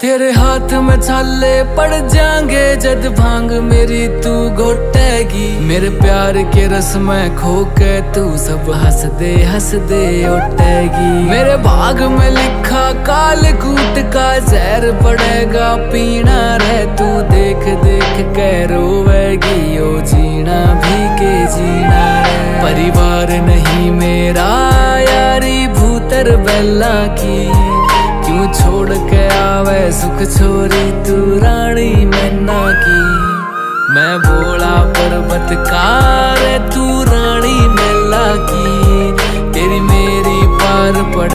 तेरे हाथ में छाले पड़ जाएँगे जद भाँग मेरी तू घोटेगी मेरे प्यार के रस में खो के तू सब हंस दे हंस दे उठेगी। मेरे भाग में लिखा काल कूट का जहर पड़ेगा, पीना रह तू देख देख के रोवेगी ओ जीना भी के जीना रे परिवार नहीं मेरा, यारी भूतर बेला की। क्यों छोड़ के सुख छोरी तू रानी मैना की। मैं बोला पर्वत की